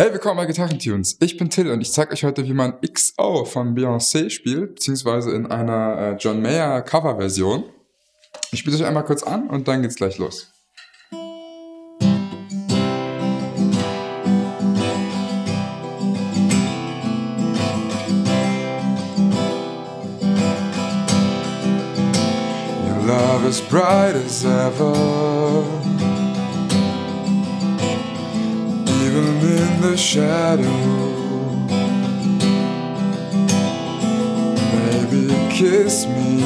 Hey, willkommen bei Gitarrentunes. Ich bin Till und ich zeige euch heute, wie man XO von Beyoncé spielt, beziehungsweise in einer äh, John Mayer Coverversion. Ich spiele euch einmal kurz an und dann geht's gleich los. Your love is bright as ever. The shadow. Maybe kiss me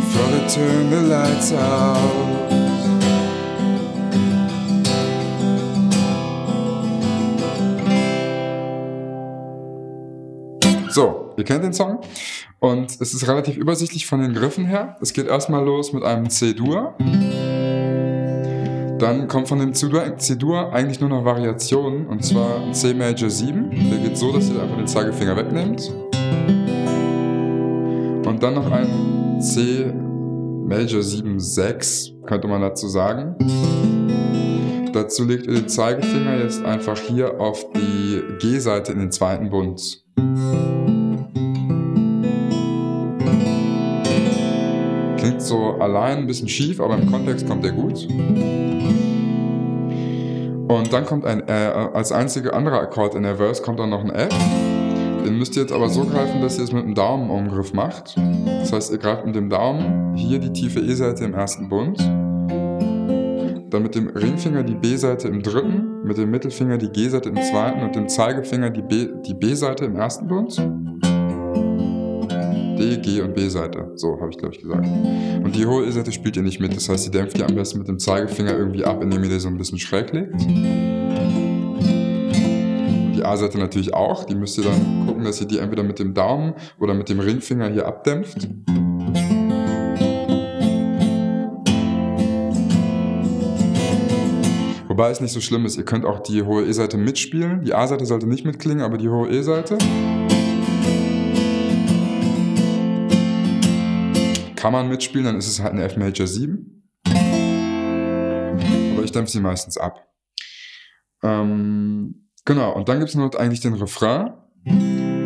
before they turn the lights out. So, ihr kennt den Song und es ist relativ übersichtlich von den Griffen her. Es geht erstmal los mit einem C-Dur. Dann kommt von dem C-Dur eigentlich nur noch Variationen und zwar C Major 7. Der geht so, dass ihr einfach den Zeigefinger wegnehmt. Und dann noch ein C Major 7 6, könnte man dazu sagen. Dazu legt ihr den Zeigefinger jetzt einfach hier auf die G-Seite in den zweiten Bund. So allein ein bisschen schief, aber im Kontext kommt er gut. Und dann kommt ein, äh, als einziger anderer Akkord in der Verse kommt dann noch ein F. Den müsst ihr jetzt aber so greifen, dass ihr es mit dem Daumenumgriff macht. Das heißt, ihr greift mit dem Daumen hier die tiefe E-Seite im ersten Bund, dann mit dem Ringfinger die B-Seite im dritten, mit dem Mittelfinger die G-Seite im zweiten und dem Zeigefinger die B-Seite im ersten Bund. D, G und B-Seite. So habe ich, glaube ich, gesagt. Und die hohe E-Seite spielt ihr nicht mit. Das heißt, ihr dämpft ihr am besten mit dem Zeigefinger irgendwie ab, indem ihr die so ein bisschen schräg legt. Die A-Seite natürlich auch. Die müsst ihr dann gucken, dass ihr die entweder mit dem Daumen oder mit dem Ringfinger hier abdämpft. Wobei es nicht so schlimm ist, ihr könnt auch die hohe E-Seite mitspielen. Die A-Seite sollte nicht mitklingen, aber die hohe E-Seite. Kann man mitspielen, dann ist es halt eine F Major 7. Aber ich dämpfe sie meistens ab. Ähm, genau, und dann gibt es noch eigentlich den Refrain.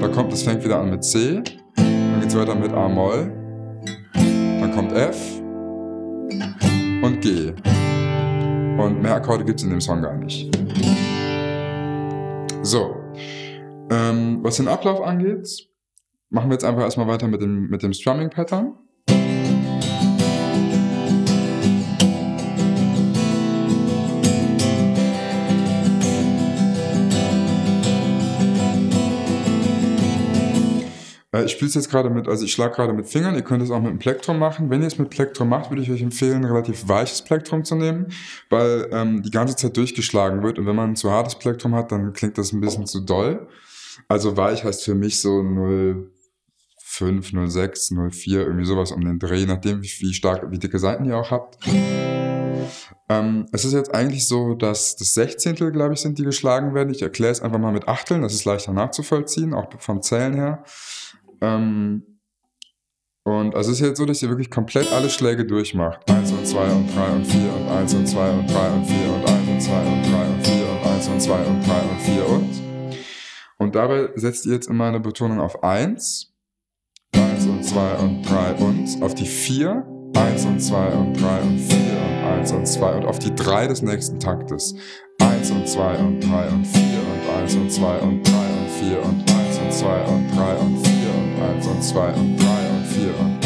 Da kommt, es fängt wieder an mit C, dann geht es weiter mit A-Moll, dann kommt F und G. Und mehr Akkorde gibt es in dem Song gar nicht. So, ähm, was den Ablauf angeht, machen wir jetzt einfach erstmal weiter mit dem, mit dem Strumming-Pattern. Ich spiele es jetzt gerade mit, also ich schlage gerade mit Fingern, ihr könnt es auch mit einem Plektrum machen. Wenn ihr es mit Plektrum macht, würde ich euch empfehlen, ein relativ weiches Plektrum zu nehmen, weil ähm, die ganze Zeit durchgeschlagen wird und wenn man ein zu hartes Plektrum hat, dann klingt das ein bisschen zu doll. Also weich heißt für mich so 0,5, 0,6, 0,4, irgendwie sowas um den Dreh, nachdem wie stark, wie dicke Seiten ihr auch habt. Ähm, es ist jetzt eigentlich so, dass das Sechzehntel, glaube ich, sind, die geschlagen werden. Ich erkläre es einfach mal mit Achteln, das ist leichter nachzuvollziehen, auch vom Zählen her. Ähm, und also es ist jetzt so, dass ihr wirklich komplett alle Schläge durchmacht. 1 und 2 und 3 und 4 und 1 und 2 und 3 und 4 und 1 und 2 und 3 und 4 und 1 und 2 und 3 und 4 und. Und dabei setzt ihr jetzt immer eine Betonung auf 1, 1 und 2 und 3 und, auf die 4, 1 und 2 und 3 und 4 und 1 und 2 und auf die 3 des nächsten Taktes. 1 und 2 und 3 und 4 und 1 und 2 und 3 und 4 und 1 und 2 und 3 und 4 und 1 und 2 und 3 und 4 und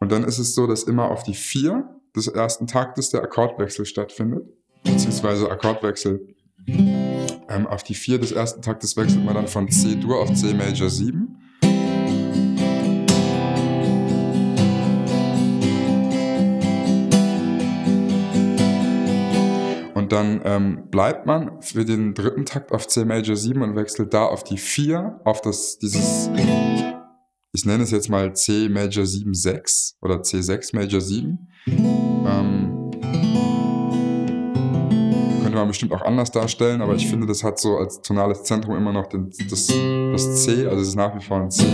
Und dann ist es so, dass immer auf die 4 des ersten Taktes der Akkordwechsel stattfindet, beziehungsweise Akkordwechsel ähm, auf die 4 des ersten Taktes wechselt man dann von C-Dur auf C Major 7. Dann ähm, bleibt man für den dritten Takt auf C Major 7 und wechselt da auf die 4, auf das, dieses, ich nenne es jetzt mal C Major 7 6 oder C6 Major 7. Ähm, könnte man bestimmt auch anders darstellen, aber ich finde, das hat so als tonales Zentrum immer noch den, das, das C, also es ist nach wie vor ein C.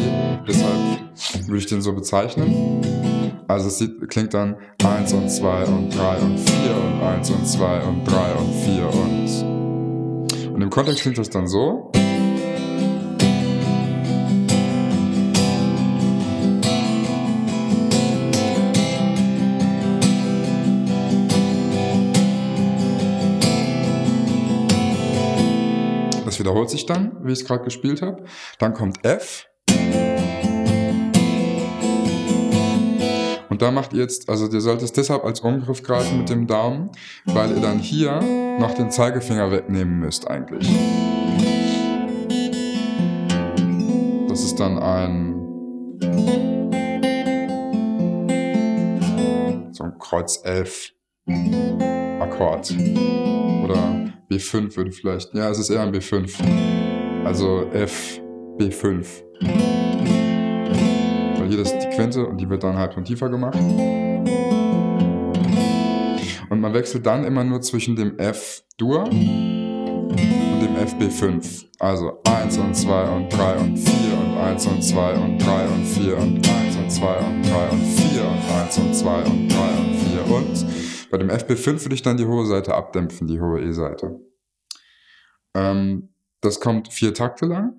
Deshalb würde ich den so bezeichnen. Also es sieht, klingt dann 1 und 2 und 3 und 4 und 1 und 2 und 3 und 4 und... Und im Kontext klingt das dann so. Das wiederholt sich dann, wie ich es gerade gespielt habe. Dann kommt F. Und da macht ihr jetzt, also ihr sollt es deshalb als Umgriff greifen mit dem Daumen, weil ihr dann hier noch den Zeigefinger wegnehmen müsst eigentlich. Das ist dann ein so ein Kreuz 11 Akkord. Oder B5 würde vielleicht, ja, es ist eher ein B5. Also F, B5. Hier ist die Quinte und die wird dann halb und tiefer gemacht. Und man wechselt dann immer nur zwischen dem F-Dur und dem FB5. Also 1 und 2 und 3 und 4 und 1 und 2 und 3 und 4 und 1 und 2 und 3 und 4 und 1 und 2 und 3 und 4 und bei dem FB5 würde ich dann die hohe Seite abdämpfen, die hohe E-Seite. Ähm, das kommt vier Takte lang.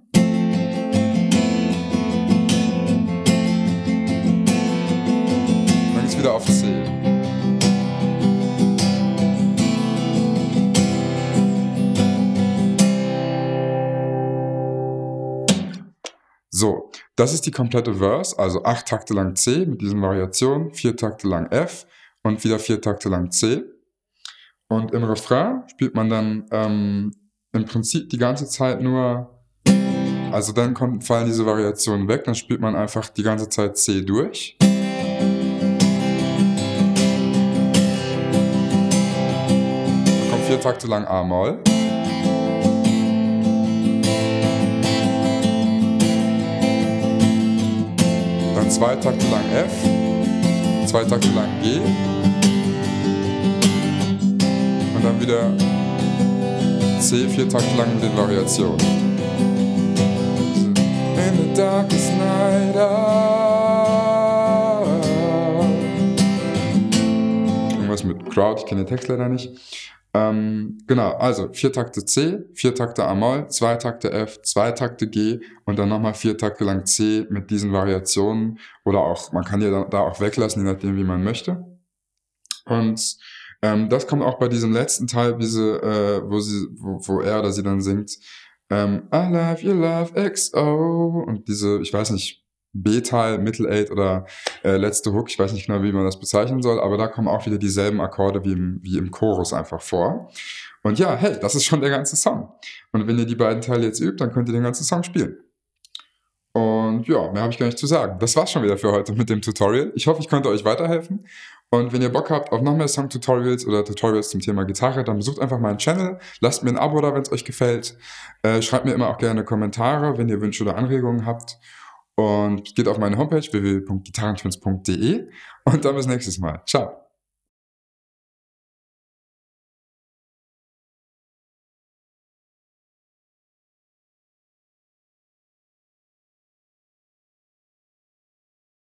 Wieder auf C. So, das ist die komplette Verse, also acht Takte lang C mit diesen Variationen, vier Takte lang F und wieder vier Takte lang C. Und im Refrain spielt man dann ähm, im Prinzip die ganze Zeit nur, also dann kommt, fallen diese Variationen weg, dann spielt man einfach die ganze Zeit C durch. Kommt vier Takte lang A-Moll. Dann zwei Takte lang F, zwei Takte lang G und dann wieder C vier Takte lang mit den Variationen. In the darkest night Irgendwas mit Crowd, ich kenne den Text leider nicht. Ähm, genau, also vier Takte C, vier Takte A-Moll, zwei Takte F, zwei Takte G und dann nochmal vier Takte lang C mit diesen Variationen oder auch, man kann ja da auch weglassen, je nachdem, wie man möchte. Und ähm, das kommt auch bei diesem letzten Teil, diese, äh, wo, sie, wo, wo er oder sie dann singt, ähm, I love you, love XO und diese, ich weiß nicht, B-Teil, Middle Eight oder äh, letzte Hook, ich weiß nicht genau, wie man das bezeichnen soll, aber da kommen auch wieder dieselben Akkorde wie im, wie im Chorus einfach vor. Und ja, hey, das ist schon der ganze Song. Und wenn ihr die beiden Teile jetzt übt, dann könnt ihr den ganzen Song spielen. Und ja, mehr habe ich gar nicht zu sagen. Das war's schon wieder für heute mit dem Tutorial. Ich hoffe, ich konnte euch weiterhelfen. Und wenn ihr Bock habt auf noch mehr Song-Tutorials oder Tutorials zum Thema Gitarre, dann besucht einfach meinen Channel, lasst mir ein Abo da, wenn es euch gefällt. Äh, schreibt mir immer auch gerne Kommentare, wenn ihr Wünsche oder Anregungen habt. Und geht auf meine Homepage www.gitarrentwins.de und dann bis nächstes Mal. Ciao.